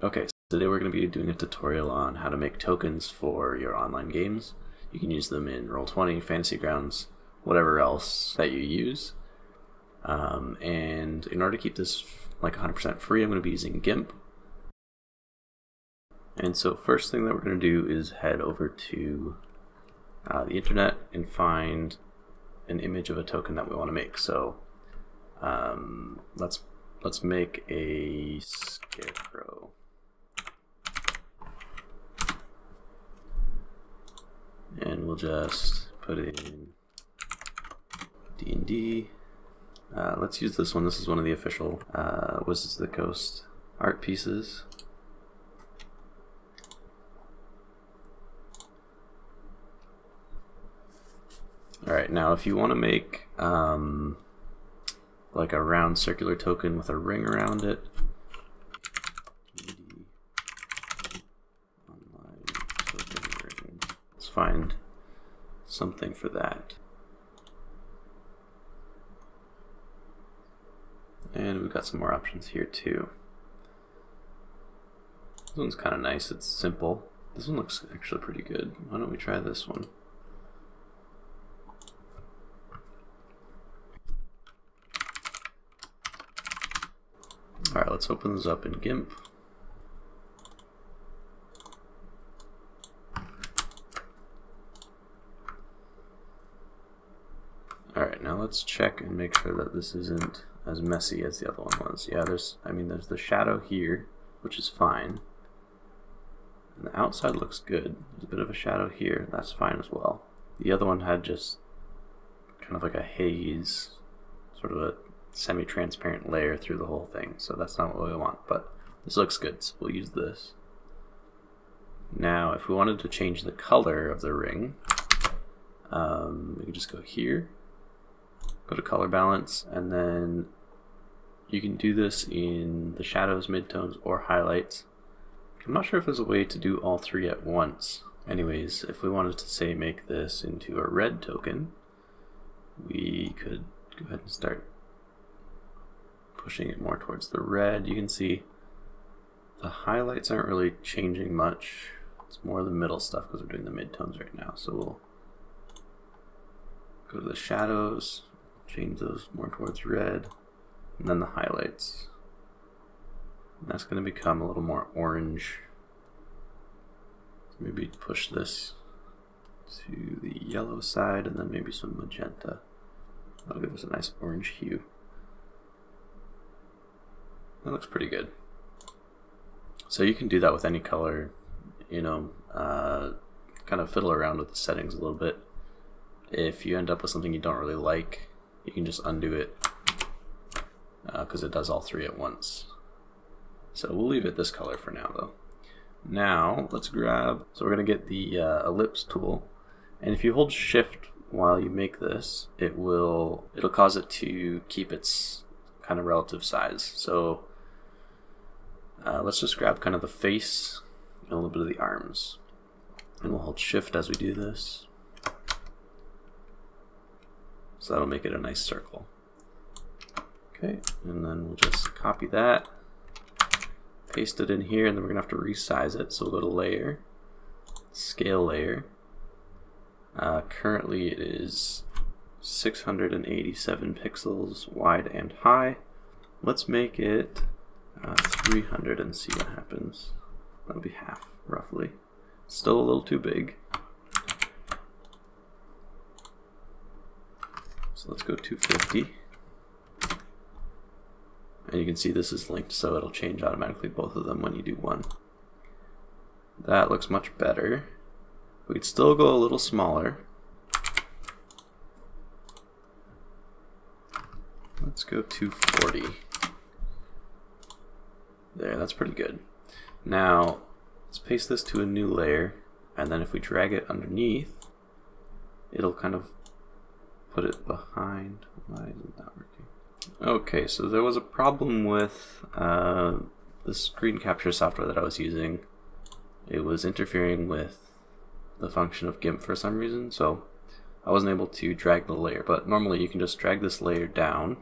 Okay, so today we're going to be doing a tutorial on how to make tokens for your online games. You can use them in Roll20, Fantasy Grounds, whatever else that you use. Um, and in order to keep this like 100% free, I'm going to be using GIMP. And so first thing that we're going to do is head over to uh, the internet and find an image of a token that we want to make. So um, let's let's make a scarecrow. And we'll just put in D&D. Uh, let's use this one. This is one of the official uh, Wizards of the Coast art pieces. Alright, now if you want to make um, like a round circular token with a ring around it, let's find something for that. And we've got some more options here too. This one's kind of nice, it's simple. This one looks actually pretty good. Why don't we try this one? Alright, let's open this up in GIMP. Alright, now let's check and make sure that this isn't as messy as the other one was. Yeah, there's, I mean, there's the shadow here, which is fine. And the outside looks good. There's a bit of a shadow here, that's fine as well. The other one had just kind of like a haze, sort of a semi-transparent layer through the whole thing, so that's not what we want, but this looks good, so we'll use this. Now, if we wanted to change the color of the ring, um, we can just go here, go to color balance, and then you can do this in the shadows, midtones, or highlights. I'm not sure if there's a way to do all three at once. Anyways, if we wanted to say make this into a red token, we could go ahead and start pushing it more towards the red. You can see the highlights aren't really changing much. It's more the middle stuff because we're doing the midtones right now. So we'll go to the shadows, change those more towards red, and then the highlights. And that's going to become a little more orange. Maybe push this to the yellow side and then maybe some magenta. That'll give us a nice orange hue. That looks pretty good. So you can do that with any color, you know, uh, kind of fiddle around with the settings a little bit. If you end up with something you don't really like, you can just undo it because uh, it does all three at once. So we'll leave it this color for now though. Now let's grab, so we're going to get the uh, ellipse tool and if you hold shift while you make this, it will, it'll cause it to keep its kind of relative size. So uh, let's just grab kind of the face and a little bit of the arms. And we'll hold shift as we do this. So that'll make it a nice circle. Okay, and then we'll just copy that, paste it in here, and then we're gonna have to resize it. So we'll go to layer, scale layer. Uh, currently it is 687 pixels wide and high. Let's make it uh, 300 and see what happens. That'll be half, roughly. Still a little too big. So let's go 250. And you can see this is linked, so it'll change automatically both of them when you do one. That looks much better. We could still go a little smaller. Let's go 240. There, that's pretty good. Now, let's paste this to a new layer, and then if we drag it underneath, it'll kind of put it behind. Why isn't that working? Okay, so there was a problem with uh, the screen capture software that I was using. It was interfering with the function of GIMP for some reason, so I wasn't able to drag the layer. But normally you can just drag this layer down,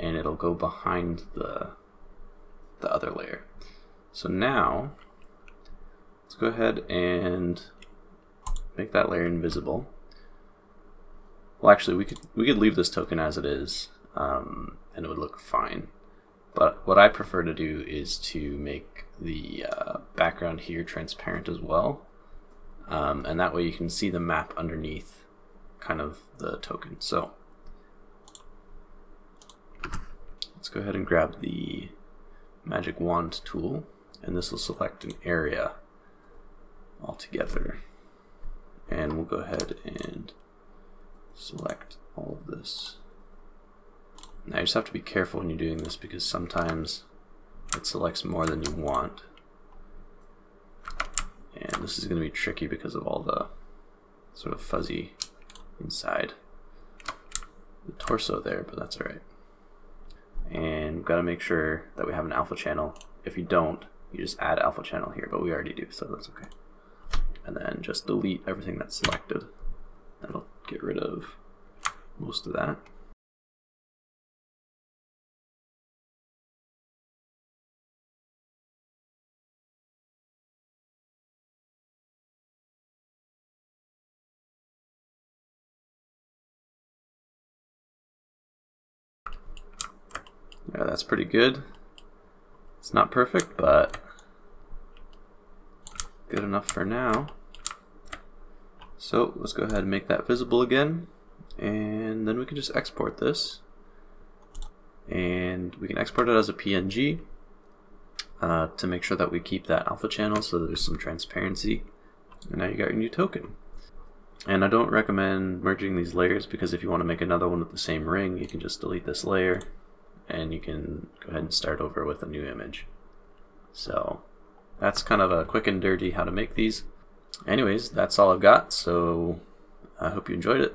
and it'll go behind the the other layer. So now, let's go ahead and make that layer invisible. Well, actually, we could we could leave this token as it is, um, and it would look fine. But what I prefer to do is to make the uh, background here transparent as well, um, and that way you can see the map underneath, kind of the token. So let's go ahead and grab the magic wand tool and this will select an area altogether and we'll go ahead and select all of this now you just have to be careful when you're doing this because sometimes it selects more than you want and this is going to be tricky because of all the sort of fuzzy inside the torso there but that's alright and we've got to make sure that we have an alpha channel. If you don't, you just add alpha channel here, but we already do, so that's okay. And then just delete everything that's selected. That'll get rid of most of that. Yeah, that's pretty good. It's not perfect, but good enough for now. So let's go ahead and make that visible again. And then we can just export this. And we can export it as a PNG uh, to make sure that we keep that alpha channel so there's some transparency. And now you got your new token. And I don't recommend merging these layers because if you want to make another one with the same ring, you can just delete this layer and you can go ahead and start over with a new image. So that's kind of a quick and dirty how to make these. Anyways, that's all I've got, so I hope you enjoyed it,